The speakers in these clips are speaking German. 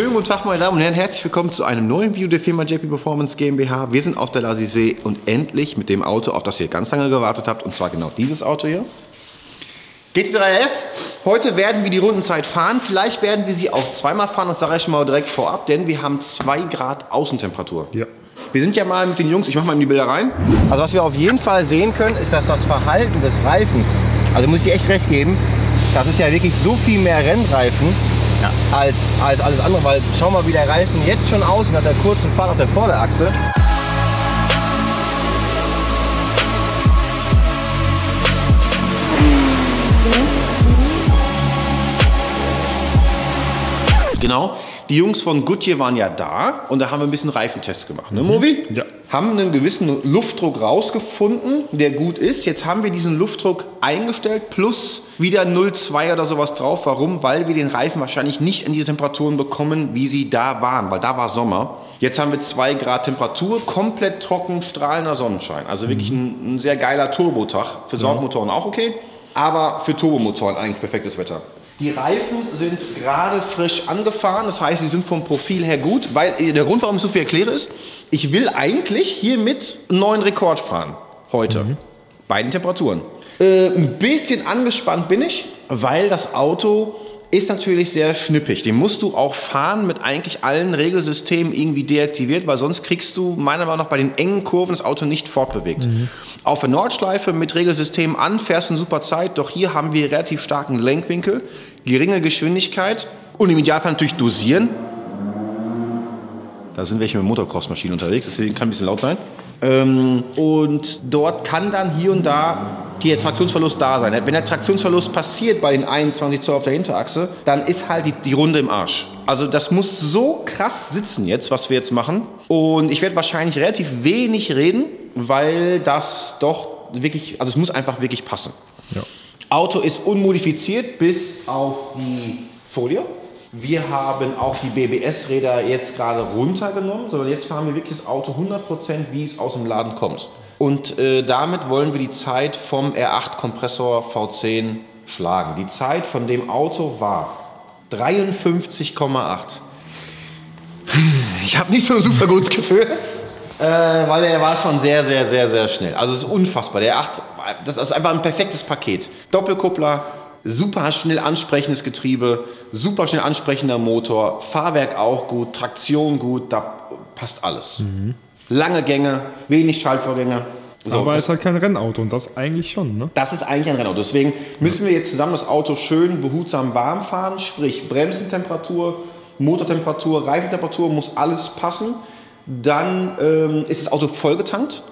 schönen guten Tag, meine Damen und Herren. Herzlich willkommen zu einem neuen Video der Firma JP Performance GmbH. Wir sind auf der Lasisee und endlich mit dem Auto, auf das ihr ganz lange gewartet habt, und zwar genau dieses Auto hier. GT3RS. Heute werden wir die Rundenzeit fahren. Vielleicht werden wir sie auch zweimal fahren, das sage ich schon mal direkt vorab, denn wir haben 2 Grad Außentemperatur. Ja. Wir sind ja mal mit den Jungs, ich mache mal in die Bilder rein. Also was wir auf jeden Fall sehen können, ist, dass das Verhalten des Reifens, also muss ich echt recht geben, das ist ja wirklich so viel mehr Rennreifen als, als alles andere, weil schau mal, wie der Reifen jetzt schon aussieht nach der kurzen Fahrt auf der Vorderachse. Genau. Die Jungs von Goodyear waren ja da und da haben wir ein bisschen Reifentests gemacht, ne, Movi? Ja. Haben einen gewissen Luftdruck rausgefunden, der gut ist. Jetzt haben wir diesen Luftdruck eingestellt plus wieder 0,2 oder sowas drauf. Warum? Weil wir den Reifen wahrscheinlich nicht in diese Temperaturen bekommen, wie sie da waren, weil da war Sommer. Jetzt haben wir 2 Grad Temperatur, komplett trocken, strahlender Sonnenschein. Also wirklich ein, ein sehr geiler Turbotag. Für Sorgmotoren auch okay, aber für Turbomotoren eigentlich perfektes Wetter. Die Reifen sind gerade frisch angefahren, das heißt, sie sind vom Profil her gut, weil äh, der Grund, warum ich so viel erkläre, ist, ich will eigentlich hiermit einen neuen Rekord fahren heute bei den Temperaturen. Äh, ein bisschen angespannt bin ich, weil das Auto ist natürlich sehr schnippig. Den musst du auch fahren mit eigentlich allen Regelsystemen irgendwie deaktiviert, weil sonst kriegst du meiner Meinung nach bei den engen Kurven das Auto nicht fortbewegt. Auf der Nordschleife mit Regelsystemen an, fährst du eine super Zeit, doch hier haben wir relativ starken Lenkwinkel, geringe Geschwindigkeit und im Idealfall natürlich dosieren. Da sind welche mit Motocross-Maschinen unterwegs, deswegen kann ein bisschen laut sein. Ähm, und dort kann dann hier und da der Traktionsverlust da sein. Wenn der Traktionsverlust passiert bei den 21 Zoll auf der Hinterachse, dann ist halt die, die Runde im Arsch. Also das muss so krass sitzen jetzt, was wir jetzt machen. Und ich werde wahrscheinlich relativ wenig reden, weil das doch wirklich, also es muss einfach wirklich passen. Ja. Auto ist unmodifiziert bis auf die Folie. Wir haben auch die BBS-Räder jetzt gerade runtergenommen, sondern jetzt fahren wir wirklich das Auto 100%, wie es aus dem Laden kommt. Und äh, damit wollen wir die Zeit vom R8 Kompressor V10 schlagen. Die Zeit von dem Auto war 53,8. Ich habe nicht so ein super gutes Gefühl, äh, weil er war schon sehr, sehr, sehr, sehr schnell. Also es ist unfassbar. Der 8, das ist einfach ein perfektes Paket. Doppelkuppler, super schnell ansprechendes Getriebe, super schnell ansprechender Motor, Fahrwerk auch gut, Traktion gut, da passt alles. Lange Gänge, wenig Schaltvorgänge. So, Aber es ist halt kein Rennauto und das eigentlich schon, ne? das ist eigentlich ein Rennauto. Deswegen müssen wir jetzt zusammen das Auto schön behutsam warm fahren, sprich Bremsentemperatur, Motortemperatur, Reifentemperatur, muss alles passen. Dann ähm, ist das Auto vollgetankt,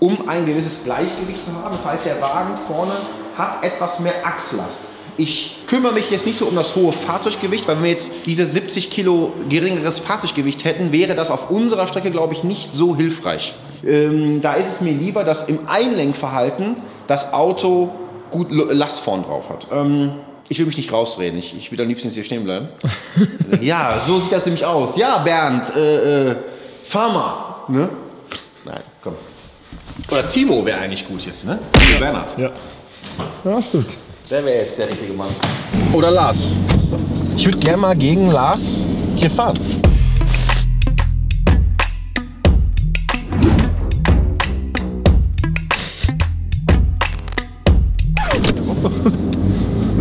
um ein gewisses Gleichgewicht zu haben. Das heißt, der Wagen vorne hat etwas mehr Achslast. Ich kümmere mich jetzt nicht so um das hohe Fahrzeuggewicht, weil wenn wir jetzt diese 70 Kilo geringeres Fahrzeuggewicht hätten, wäre das auf unserer Strecke, glaube ich, nicht so hilfreich. Ähm, da ist es mir lieber, dass im Einlenkverhalten das Auto gut Last vorn drauf hat. Ähm, ich will mich nicht rausreden, ich, ich will am liebsten jetzt hier stehen bleiben. ja, so sieht das nämlich aus. Ja, Bernd, äh, äh, fahr mal. Ne? Nein, komm. Oder Timo wäre eigentlich gut jetzt, ne? Timo Bernhard. Ja. Ja, stimmt. Der wäre jetzt der richtige Mann. Oder Lars. Ich würde gerne mal gegen Lars hier fahren.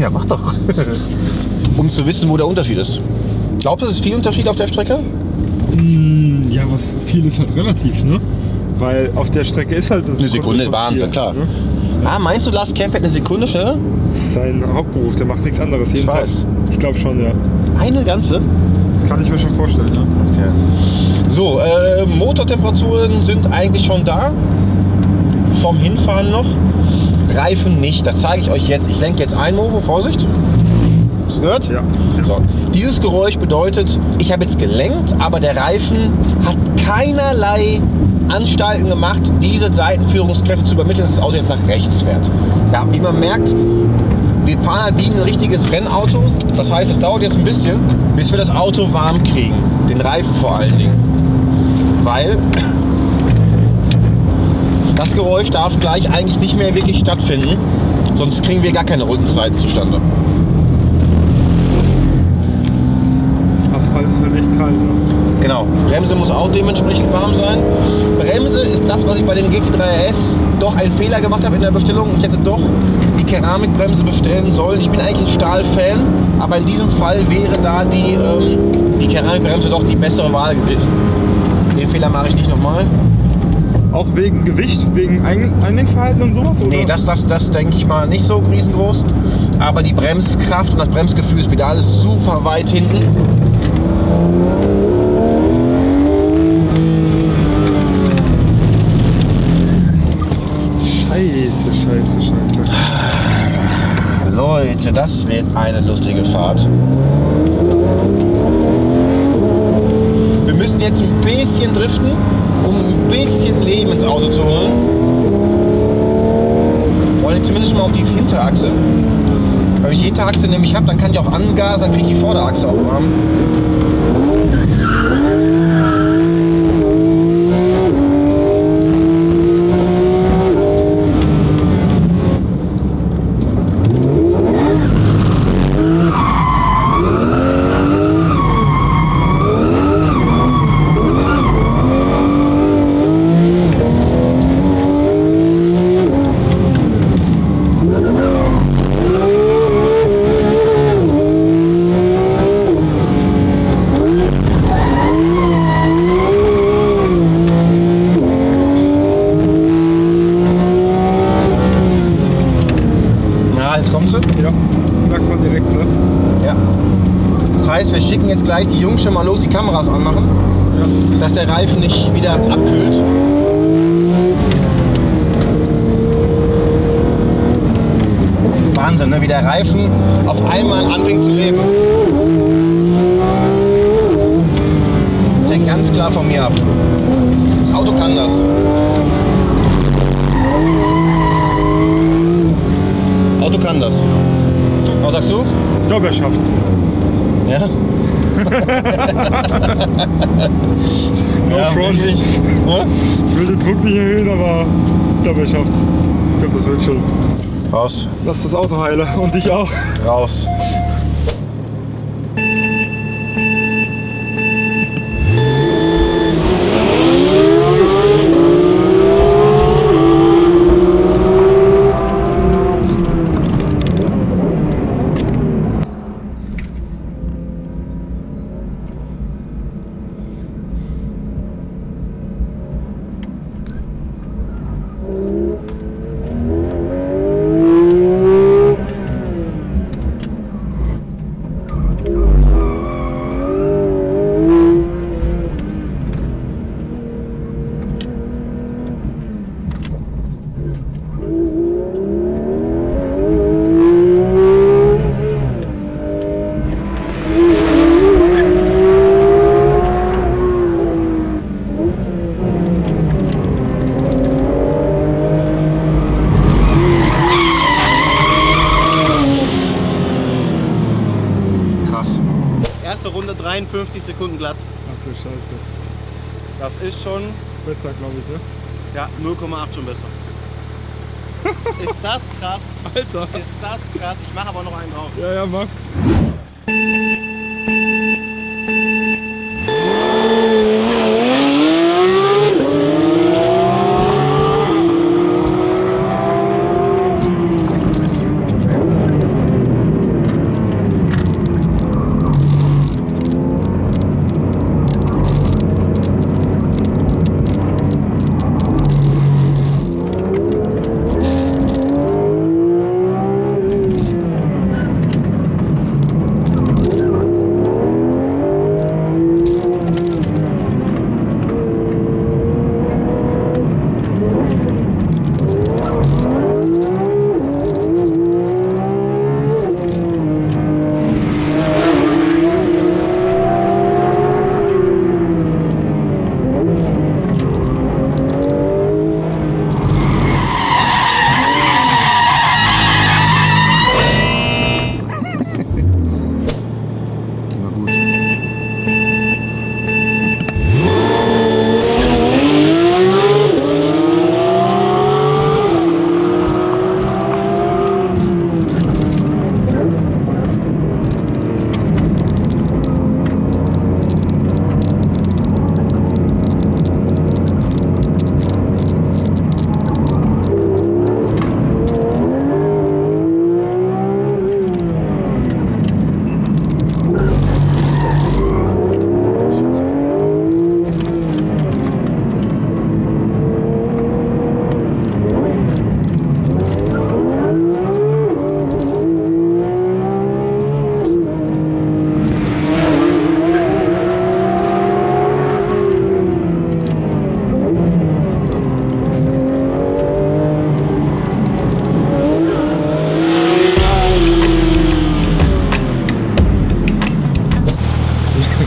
Ja, mach doch. um zu wissen, wo der Unterschied ist. Glaubst du, es ist viel Unterschied auf der Strecke? Ja, was viel ist halt relativ, ne? Weil auf der Strecke ist halt das Eine Sekunde, schon Wahnsinn, viel, klar. Ne? Ah, meinst du, Lars Kempf hätte eine Sekunde schneller? Das ist sein Hauptberuf, der macht nichts anderes jeden Ich weiß. Tag. Ich glaube schon, ja. Eine ganze? Kann ich mir schon vorstellen, ja. Okay. So, äh, Motortemperaturen sind eigentlich schon da. Vom Hinfahren noch. Reifen nicht. Das zeige ich euch jetzt. Ich lenke jetzt ein, Movo. Vorsicht. Hast du gehört? Ja. So. Dieses Geräusch bedeutet, ich habe jetzt gelenkt, aber der Reifen hat keinerlei Anstalten gemacht, diese Seitenführungskräfte zu übermitteln, dass das Auto jetzt nach rechts fährt. Ja, wie man merkt, wir fahren halt wie ein richtiges Rennauto. Das heißt, es dauert jetzt ein bisschen, bis wir das Auto warm kriegen. Den Reifen vor allen Dingen. Weil das Geräusch darf gleich eigentlich nicht mehr wirklich stattfinden. Sonst kriegen wir gar keine Rundenzeiten zustande. Asphalt ist halt echt kalt. Genau. Bremse muss auch dementsprechend warm sein. Bremse ist das, was ich bei dem GT3 RS doch einen Fehler gemacht habe in der Bestellung. Ich hätte doch die Keramikbremse bestellen sollen. Ich bin eigentlich ein Stahlfan, aber in diesem Fall wäre da die, ähm, die Keramikbremse doch die bessere Wahl gewesen. Den Fehler mache ich nicht nochmal. Auch wegen Gewicht, wegen Ein Einlenkverhalten und sowas? Oder? Nee, das, das, das denke ich mal nicht so riesengroß. Aber die Bremskraft und das Bremsgefühl, das Pedal ist super weit hinten. Scheiße, scheiße, scheiße. Leute, das wird eine lustige Fahrt. Wir müssen jetzt ein bisschen driften, um ein bisschen Leben ins Auto zu holen. Vor allem zumindest mal auf die Hinterachse. Wenn ich die Hinterachse nämlich habe, dann kann ich auch angasen, dann kriege ich die Vorderachse auch warm. Na, jetzt kommt sie. Ja, merkt man direkt, ne? Ja. Das heißt, wir schicken jetzt gleich die Jungs schon mal los, die Kameras anmachen, Ja. dass der Reifen nicht wieder abkühlt. Wahnsinn, ne? wie der Reifen auf einmal anfängt zu leben. Das hängt ganz klar von mir ab. Das Auto kann das. Auto kann das. Was sagst du? Ich glaube, er schafft's. Ja? No Ja, front. Ja? Ich will den Druck nicht erhöhen, aber ich glaube, er schafft's. Ich glaube, das wird schon. Raus, Lass das Auto heile und dich auch. raus. Krass. Erste Runde 53 Sekunden glatt. Ach du Scheiße. Das ist schon Besser, glaube ich, ne? ja, 0,8 schon besser. ist das krass? Alter. Ist das krass? Ich mache aber noch einen drauf. Ja, ja, mach.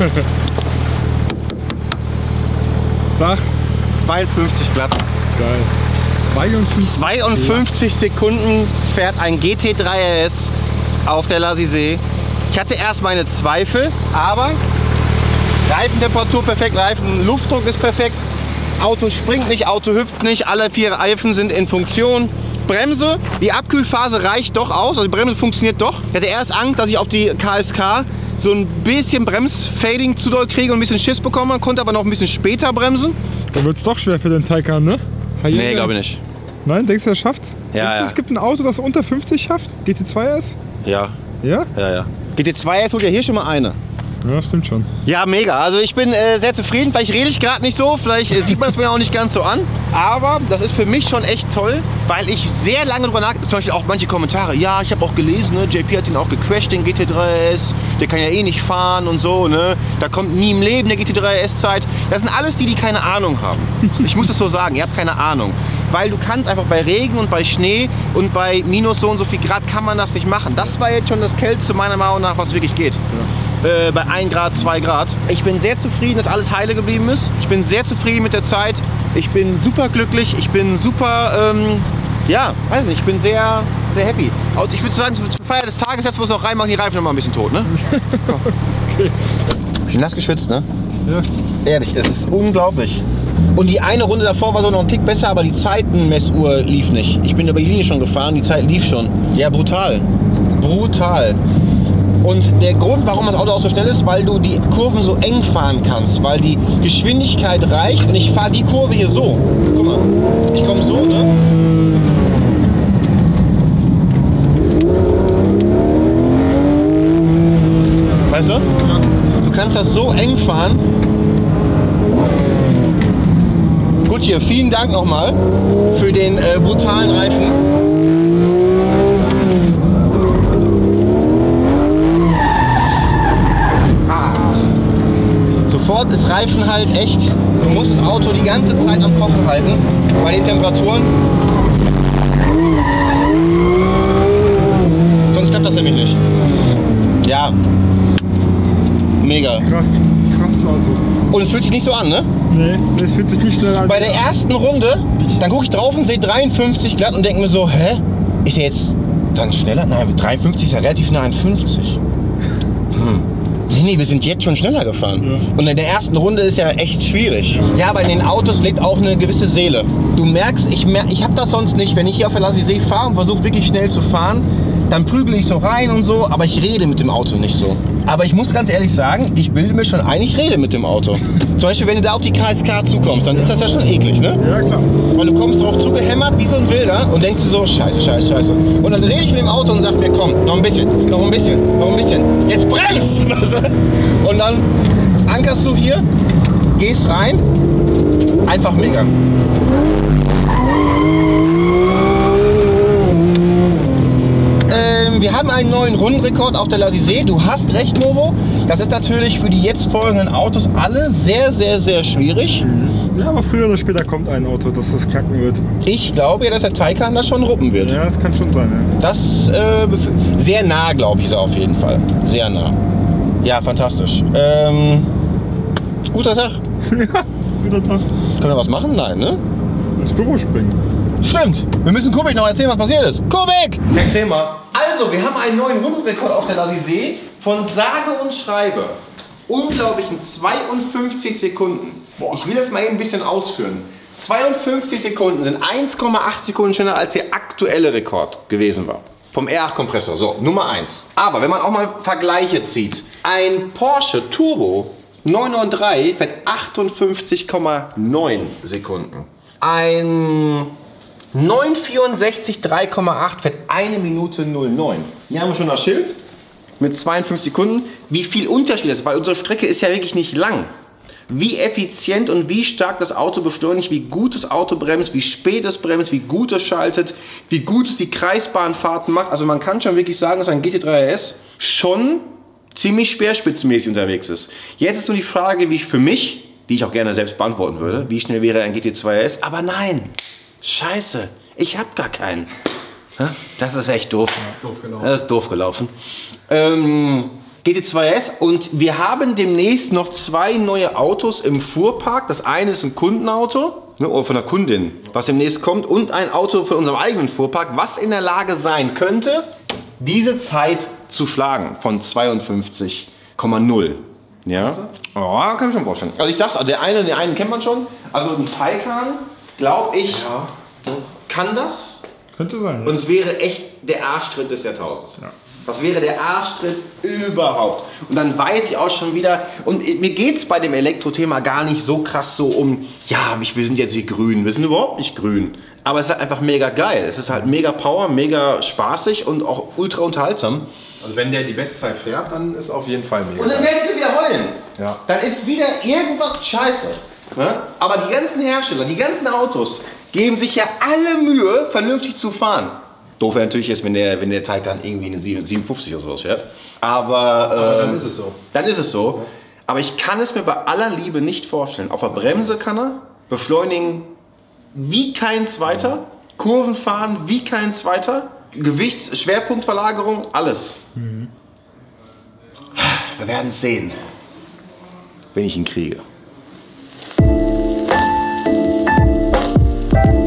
Sag. 52 glatt. Geil. 52, 52 Sekunden fährt ein GT3 RS auf der Lasisee. Ich hatte erst meine Zweifel, aber Reifentemperatur perfekt, Reifenluftdruck ist perfekt, Auto springt nicht, Auto hüpft nicht, alle vier Reifen sind in Funktion. Bremse, die Abkühlphase reicht doch aus, also die Bremse funktioniert doch. Ich hatte erst Angst, dass ich auf die KSK so ein bisschen Bremsfading zu doll kriege und ein bisschen Schiss bekomme, konnte aber noch ein bisschen später bremsen. Da wird es doch schwer für den Taycan, ne? Nee, glaube ich nicht. Nein, denkst du, er schafft's? Ja, Denkst du, ja. Es gibt ein Auto, das unter 50 schafft? GT2 S? Ja, Ja? ja, ja. GT2 jetzt holt ja hier schon mal eine. Ja, stimmt schon. Ja, mega. Also ich bin äh, sehr zufrieden. Vielleicht rede ich gerade nicht so, vielleicht äh, sieht man es mir auch nicht ganz so an. Aber das ist für mich schon echt toll, weil ich sehr lange drüber nachgedacht Zum Beispiel auch manche Kommentare. Ja, ich habe auch gelesen, ne, JP hat ihn auch gecrashed, den GT3S. Der kann ja eh nicht fahren und so. Ne? Da kommt nie im Leben der GT3S-Zeit. Das sind alles die, die keine Ahnung haben. Ich muss das so sagen, ihr habt keine Ahnung. Weil du kannst einfach bei Regen und bei Schnee und bei minus so und so viel Grad kann man das nicht machen. Das war jetzt schon das Kälteste meiner Meinung nach, was wirklich geht äh, bei 1 Grad, 2 Grad. Ich bin sehr zufrieden, dass alles heile geblieben ist. Ich bin sehr zufrieden mit der Zeit. Ich bin super glücklich. Ich bin super, ähm, ja, weiß nicht, ich bin sehr, sehr happy. Also ich würde sagen, zur Feier des Tages setzen wir uns noch rein, machen die Reifen noch mal ein bisschen tot, ne? Ich bin nass geschwitzt, ne? Ja. Ehrlich, es ist unglaublich. Und die eine Runde davor war so noch ein Tick besser, aber die Zeitenmessuhr lief nicht. Ich bin über die Linie schon gefahren, die Zeit lief schon. Ja, brutal. Brutal. Und der Grund, warum das Auto auch so schnell ist, weil du die Kurven so eng fahren kannst, weil die Geschwindigkeit reicht und ich fahre die Kurve hier so. Guck mal, ich komme so, ne? Weißt du? Du kannst das so eng fahren. Gut hier, vielen Dank nochmal für den äh, brutalen Reifen. Sofort ist Reifen halt echt. Du musst das Auto die ganze Zeit am Kochen halten. Bei den Temperaturen. Sonst klappt das nämlich nicht. Ja. Mega. Krass. Krasses Auto. Und es fühlt sich nicht so an, ne? Nee, das fühlt sich nicht schnell an. Bei der ersten Runde, dann gucke ich drauf und sehe 53 glatt und denke mir so, hä? Ist er jetzt dann schneller? Nein, 53 ist ja relativ nah an 50. Hm. Nee, nee, wir sind jetzt schon schneller gefahren. Und in der ersten Runde ist ja echt schwierig. Ja, aber in den Autos lebt auch eine gewisse Seele. Du merkst, ich, mer ich habe das sonst nicht. Wenn ich hier auf der Lassisee fahre und versuche wirklich schnell zu fahren, dann prügel ich so rein und so, aber ich rede mit dem Auto nicht so. Aber ich muss ganz ehrlich sagen, ich bilde mir schon ein, ich rede mit dem Auto. Zum Beispiel, wenn du da auf die KSK zukommst, dann ist das ja schon eklig, ne? Ja, klar. Weil du kommst drauf zugehämmert wie so ein Wilder und denkst so, scheiße, scheiße, scheiße. Und dann rede ich mit dem Auto und sag mir, komm, noch ein bisschen, noch ein bisschen, noch ein bisschen. Jetzt bremst! Und dann ankerst du hier, gehst rein, einfach mega. Wir haben einen neuen Rundenrekord auf der Lassisee. Du hast recht, Novo. Das ist natürlich für die jetzt folgenden Autos alle sehr, sehr, sehr schwierig. Ja, aber früher oder später kommt ein Auto, dass das knacken wird. Ich glaube ja, dass der Taycan das schon ruppen wird. Ja, das kann schon sein, ja. Das äh, sehr nah, glaube ich, ist er auf jeden Fall. Sehr nah. Ja, fantastisch. Ähm, guter Tag. Guter Tag. Können wir was machen? Nein, ne? Ins Büro springen. Stimmt. Wir müssen Kubik noch erzählen, was passiert ist. Kubik! Herr Krämer. Also, wir haben einen neuen Rundenrekord auf der Lassisee von sage und schreibe. Unglaublichen 52 Sekunden. Ich will das mal eben ein bisschen ausführen. 52 Sekunden sind 1,8 Sekunden schneller als der aktuelle Rekord gewesen war. Vom R8-Kompressor. So, Nummer 1. Aber wenn man auch mal Vergleiche zieht. Ein Porsche Turbo 993 fährt 58,9 Sekunden. Ein 964 3,8 fährt 1 Minute 09. Hier haben wir schon das Schild mit 52 Sekunden. Wie viel Unterschied ist, weil unsere Strecke ist ja wirklich nicht lang. Wie effizient und wie stark das Auto beschleunigt, wie gut das Auto bremst, wie spät es bremst, wie gut es schaltet, wie gut es die Kreisbahnfahrten macht. Also man kann schon wirklich sagen, dass ein GT3 RS schon ziemlich speerspitzenmäßig unterwegs ist. Jetzt ist nur die Frage, wie ich für mich, die ich auch gerne selbst beantworten würde, wie schnell wäre ein GT2 RS. Aber nein, scheiße, ich habe gar keinen. Das ist echt doof. doof gelaufen. Das ist doof gelaufen. Ähm, GT2S und wir haben demnächst noch zwei neue Autos im Fuhrpark. Das eine ist ein Kundenauto, ne, oder von der Kundin, was demnächst kommt, und ein Auto für unseren eigenen Fuhrpark, was in der Lage sein könnte, diese Zeit zu schlagen von 52,0. Ja? Oh, kann ich schon vorstellen. Also ich sag's, der eine, den einen kennt man schon. Also ein Taycan, glaube ich, kann das. Könnte sein. Und es wäre echt der Arschtritt des Jahrtausends. Das wäre der Arschtritt überhaupt. Und dann weiß ich auch schon wieder, und mir geht es bei dem Elektrothema gar nicht so krass so um, ja, wir sind jetzt die Grünen. Wir sind überhaupt nicht grün. Aber es ist halt einfach mega geil. Es ist halt mega Power, mega spaßig und auch ultra unterhaltsam. Also wenn der die Bestzeit fährt, dann ist auf jeden Fall mega. Und dann werden sie wieder heulen. Ja. Dann ist wieder irgendwas scheiße. Ne? Aber die ganzen Hersteller, die ganzen Autos geben sich ja alle Mühe, vernünftig zu fahren. Doof wäre natürlich jetzt, wenn der, wenn der Teig dann irgendwie eine 57 oder sowas fährt. Aber, Aber ähm, dann ist es so. Dann ist es so. Aber ich kann es mir bei aller Liebe nicht vorstellen. Auf der Bremse kann er beschleunigen wie kein zweiter, Kurven fahren wie kein zweiter, Gewichts-, Schwerpunktverlagerung, alles. Wir werden es sehen, wenn ich ihn kriege. you.